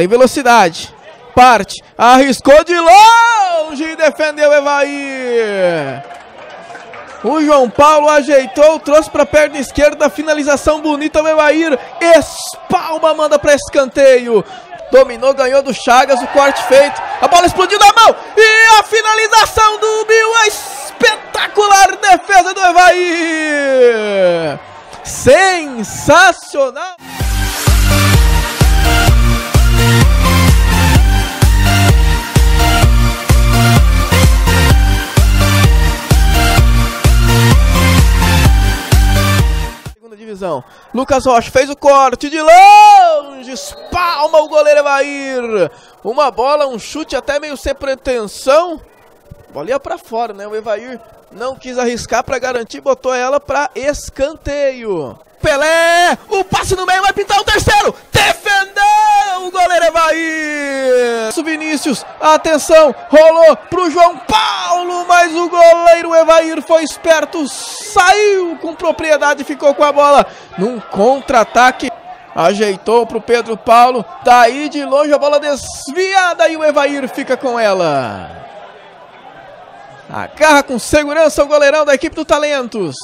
Tem velocidade. Parte. Arriscou de longe e defendeu Evair. O João Paulo ajeitou, trouxe para a perna esquerda, finalização bonita, o Evair espalma, manda para escanteio. Dominou, ganhou do Chagas, o corte feito. A bola explodiu na mão. E a finalização do Bill. A espetacular defesa do Evair. Sensacional. Divisão. Lucas Rocha fez o corte de longe, espalma o goleiro Evair. Uma bola, um chute até meio sem pretensão. Bola ia pra fora, né? O Evair não quis arriscar para garantir, botou ela para escanteio. Pelé, o passe no meio vai pintar o terceiro. Vinícius, atenção, rolou pro João Paulo, mas o goleiro Evair foi esperto, saiu com propriedade, ficou com a bola num contra-ataque. Ajeitou pro Pedro Paulo, daí de longe a bola desviada e o Evair fica com ela. Agarra com segurança o goleirão da equipe do Talentos.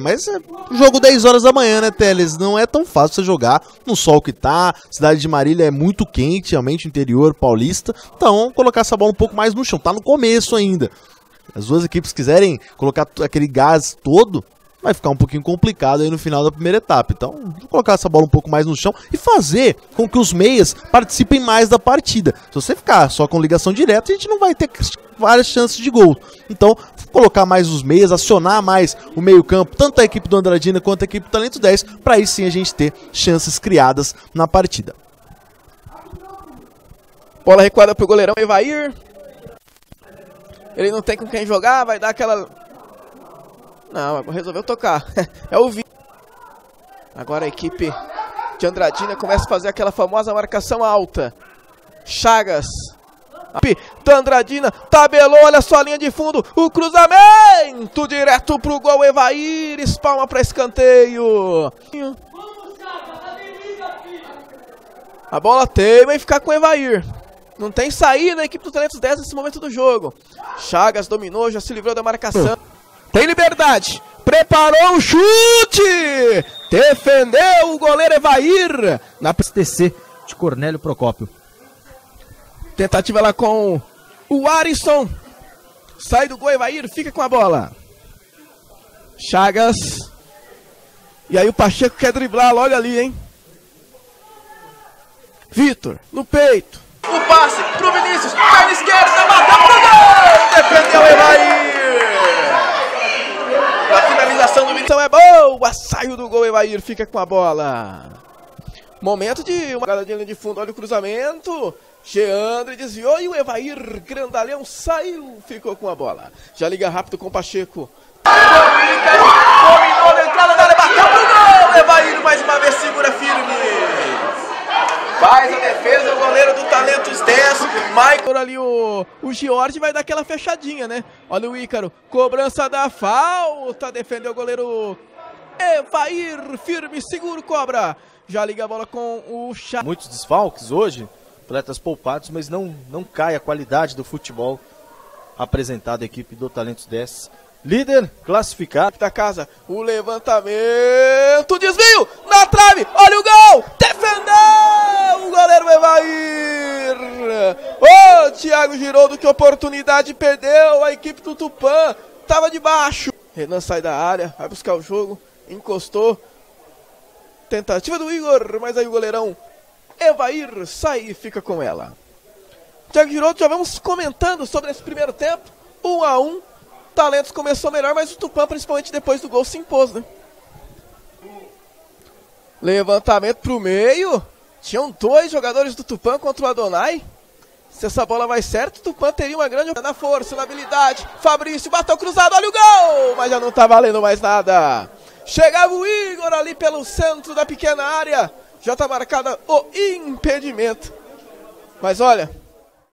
Mas é jogo 10 horas da manhã, né, Teles? Não é tão fácil você jogar no sol que tá. Cidade de Marília é muito quente, realmente interior paulista. Então, colocar essa bola um pouco mais no chão. Tá no começo ainda. As duas equipes quiserem colocar aquele gás todo, vai ficar um pouquinho complicado aí no final da primeira etapa. Então, colocar essa bola um pouco mais no chão e fazer com que os meias participem mais da partida. Se você ficar só com ligação direta, a gente não vai ter várias chances de gol. Então, colocar mais os meias, acionar mais o meio-campo, tanto a equipe do Andradina quanto a equipe do Talento 10, para aí sim a gente ter chances criadas na partida. Bola recuada pro goleirão Evair. Ele não tem com quem jogar, vai dar aquela não, resolveu tocar. é o Vi. Agora a equipe de Andradina começa a fazer aquela famosa marcação alta. Chagas. Da Andradina, tabelou, olha só a linha de fundo, o cruzamento direto pro gol, Evair, espalma para escanteio. A bola teima em ficar com o Evair. Não tem saída a equipe do Talentos 10 nesse momento do jogo. Chagas dominou, já se livrou da marcação. Tem liberdade. Preparou o chute. Defendeu o goleiro Evair. Na PSTC de Cornélio Procópio. Tentativa lá com o Arisson. Sai do gol, Evair fica com a bola. Chagas. E aí o Pacheco quer driblar logo ali, hein? Vitor, no peito. O passe pro Vinícius. Perna esquerda, bateu pro gol. Defendeu Evair finalização do Militão é boa. Saiu do gol, Evair fica com a bola. Momento de uma galadinha de fundo. Olha o cruzamento. Geandre desviou e o Evair Grandalhão saiu, ficou com a bola. Já liga rápido com o Pacheco. Dominou na entrada da área, bateu pro gol. Evair mais uma vez segura firme. Faz a defesa, o goleiro do Talentos 10. Michael ali, o, o Giorgi vai dar aquela fechadinha, né? Olha o Ícaro, cobrança da falta, defendeu o goleiro Evair, firme, seguro, cobra. Já liga a bola com o Chá. Muitos desfalques hoje, atletas poupados, mas não, não cai a qualidade do futebol apresentado à equipe do Talentos 10. Líder classificado da casa. O levantamento, desvio na trave. Olha o gol! Defendeu o goleiro Evair. Ô, oh, Thiago Girodo, que oportunidade perdeu. A equipe do Tupã tava de baixo. Renan sai da área, vai buscar o jogo, encostou. Tentativa do Igor, mas aí o goleirão Evair sai e fica com ela. Thiago Girodo, já vamos comentando sobre esse primeiro tempo. 1 um a 1 um, Talentos começou melhor, mas o Tupã, principalmente depois do gol, se impôs, né? Levantamento pro meio. Tinham dois jogadores do Tupã contra o Adonai. Se essa bola vai certo, o Tupã teria uma grande na força, na habilidade. Fabrício bateu cruzado, olha o gol! Mas já não tá valendo mais nada. Chegava o Igor ali pelo centro da pequena área. Já tá marcada o impedimento. Mas olha,